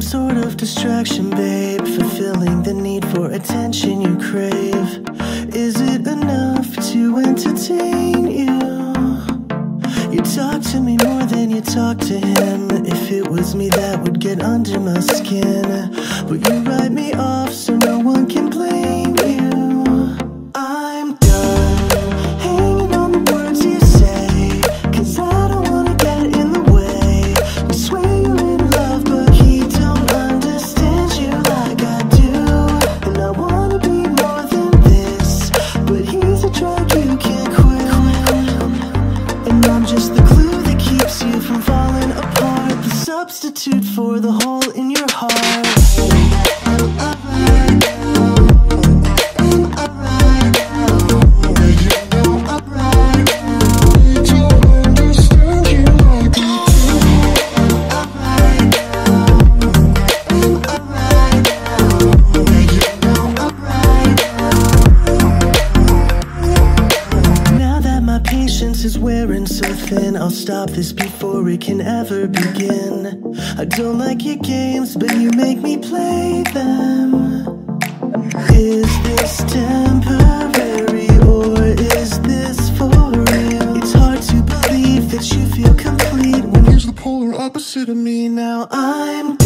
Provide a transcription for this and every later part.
distraction, babe, fulfilling the need for attention you crave. Is it enough to entertain you? You talk to me more than you talk to him. If it was me, that would get under my skin. But you write me off so I'm just the glue that keeps you from falling apart. The substitute for the hole in your heart. Wearing so thin, I'll stop this before it can ever begin. I don't like your games, but you make me play them. Is this temporary or is this for real? It's hard to believe that you feel complete when here's the polar opposite of me. Now I'm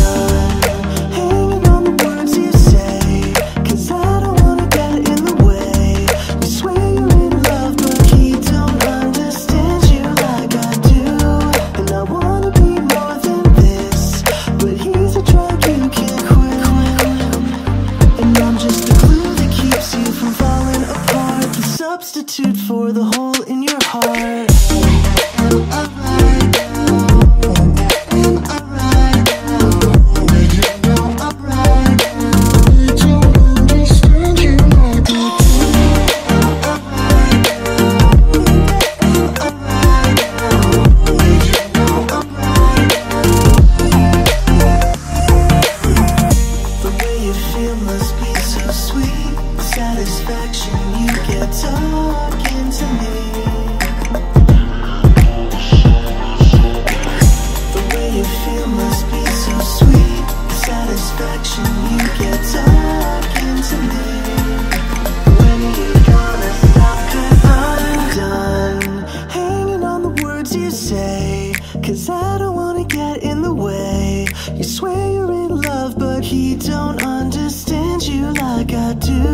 swear you're in love, but he don't understand you like I do.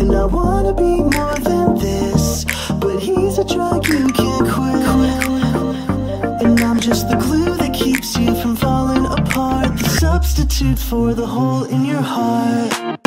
And I wanna be more than this. But he's a drug you can't quit. And I'm just the glue that keeps you from falling apart. The substitute for the hole in your heart.